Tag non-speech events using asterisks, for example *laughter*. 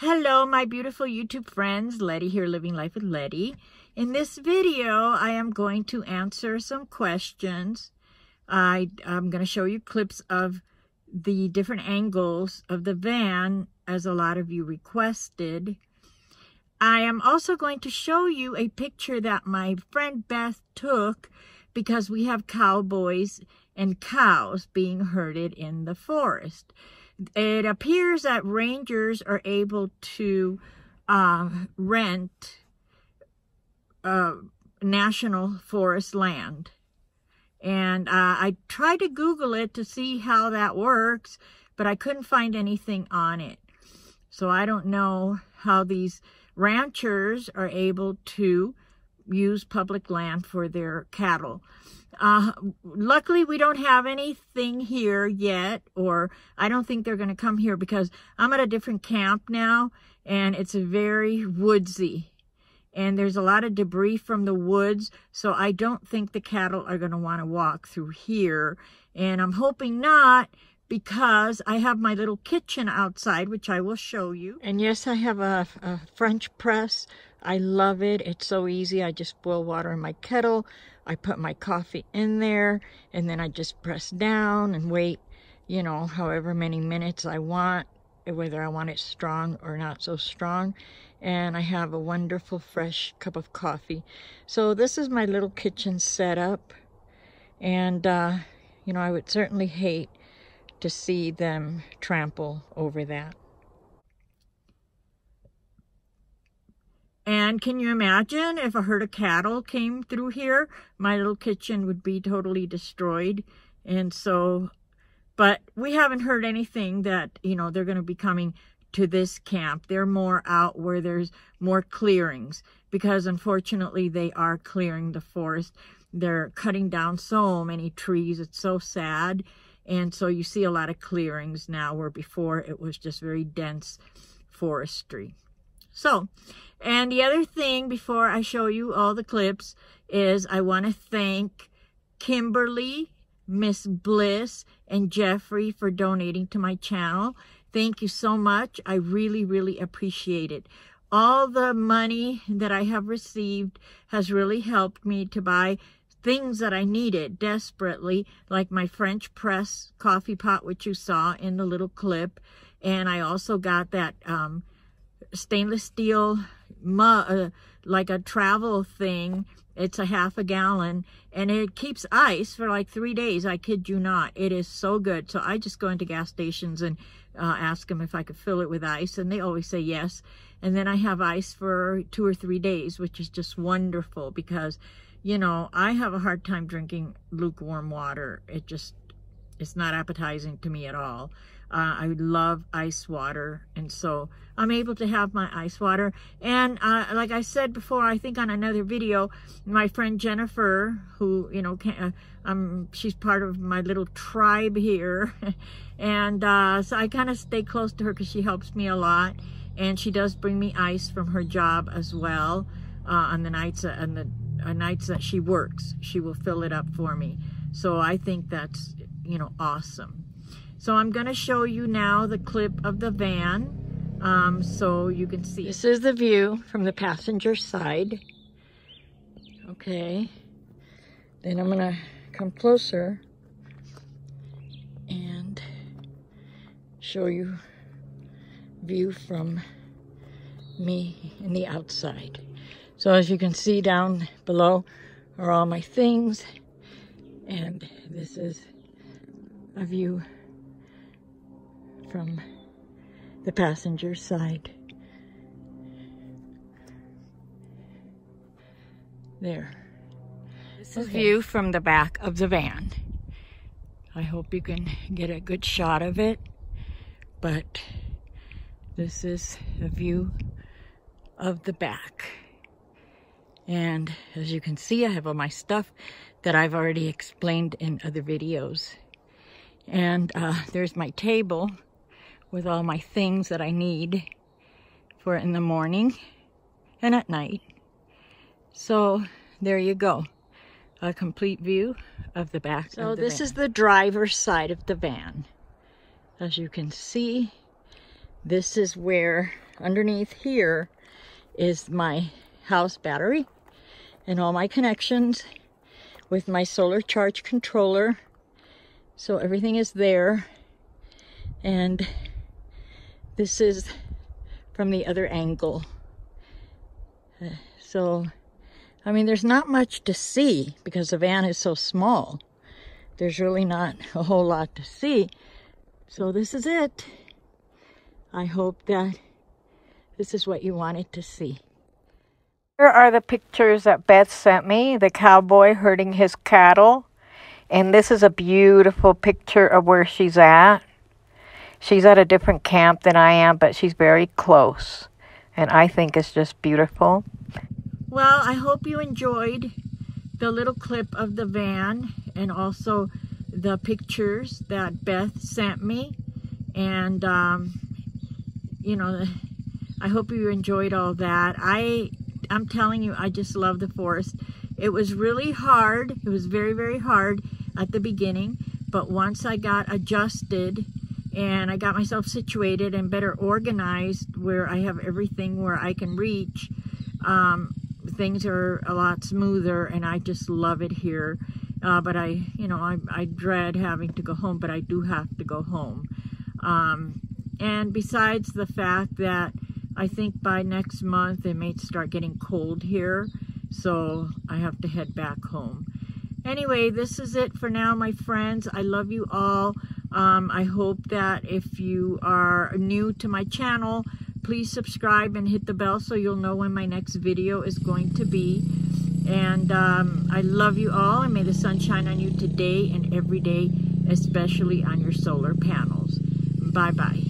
Hello, my beautiful YouTube friends. Letty here, Living Life with Letty. In this video, I am going to answer some questions. I, I'm going to show you clips of the different angles of the van, as a lot of you requested. I am also going to show you a picture that my friend Beth took because we have cowboys and cows being herded in the forest it appears that rangers are able to uh, rent uh, national forest land. And uh, I tried to Google it to see how that works, but I couldn't find anything on it. So I don't know how these ranchers are able to use public land for their cattle. Uh, luckily, we don't have anything here yet, or I don't think they're going to come here because I'm at a different camp now, and it's very woodsy. And there's a lot of debris from the woods, so I don't think the cattle are going to want to walk through here. And I'm hoping not, because I have my little kitchen outside, which I will show you. And yes, I have a, a, French press. I love it. It's so easy. I just boil water in my kettle. I put my coffee in there and then I just press down and wait, you know, however many minutes I want, whether I want it strong or not so strong. And I have a wonderful fresh cup of coffee. So this is my little kitchen setup. And, uh, you know, I would certainly hate to see them trample over that. And can you imagine if a herd of cattle came through here, my little kitchen would be totally destroyed. And so, but we haven't heard anything that, you know, they're going to be coming to this camp. They're more out where there's more clearings because unfortunately they are clearing the forest. They're cutting down so many trees. It's so sad. And so you see a lot of clearings now where before it was just very dense forestry. So, and the other thing before I show you all the clips is I want to thank Kimberly, Miss Bliss, and Jeffrey for donating to my channel. Thank you so much. I really, really appreciate it. All the money that I have received has really helped me to buy things that I needed desperately, like my French press coffee pot, which you saw in the little clip. And I also got that um, stainless steel mug, uh, like a travel thing. It's a half a gallon and it keeps ice for like three days. I kid you not. It is so good. So I just go into gas stations and uh, ask them if I could fill it with ice and they always say yes. And then I have ice for two or three days, which is just wonderful because you know, I have a hard time drinking lukewarm water. It just, it's not appetizing to me at all. Uh, I love ice water. And so I'm able to have my ice water. And uh, like I said before, I think on another video, my friend Jennifer, who, you know, can, uh, um, she's part of my little tribe here. *laughs* and uh, so I kind of stay close to her because she helps me a lot. And she does bring me ice from her job as well uh, on the nights and the uh, nights that she works. She will fill it up for me. So I think that's, you know, awesome. So I'm going to show you now the clip of the van um, so you can see. This is the view from the passenger side. Okay. Then I'm going to come closer and show you view from me in the outside. So as you can see down below are all my things. And this is a view from the passenger side. There. This is okay. view from the back of the van. I hope you can get a good shot of it. But this is a view of the back. And as you can see, I have all my stuff that I've already explained in other videos. And uh, there's my table with all my things that I need for in the morning and at night. So there you go. A complete view of the back so this van. is the driver's side of the van. As you can see, this is where underneath here is my house battery and all my connections with my solar charge controller. So everything is there. And this is from the other angle. So, I mean, there's not much to see because the van is so small. There's really not *laughs* a whole lot to see. So this is it. I hope that this is what you wanted to see. Here are the pictures that Beth sent me, the cowboy herding his cattle. And this is a beautiful picture of where she's at. She's at a different camp than I am, but she's very close. And I think it's just beautiful. Well, I hope you enjoyed the little clip of the van and also the pictures that Beth sent me. And, um, you know, I hope you enjoyed all that. I I'm telling you, I just love the forest. It was really hard. It was very, very hard at the beginning. But once I got adjusted and I got myself situated and better organized where I have everything where I can reach, um, things are a lot smoother and I just love it here. Uh, but I, you know, I, I dread having to go home, but I do have to go home. Um, and besides the fact that I think by next month it may start getting cold here, so I have to head back home. Anyway, this is it for now, my friends. I love you all. Um, I hope that if you are new to my channel, please subscribe and hit the bell so you'll know when my next video is going to be. And um, I love you all, and may the sun shine on you today and every day, especially on your solar panels. Bye-bye.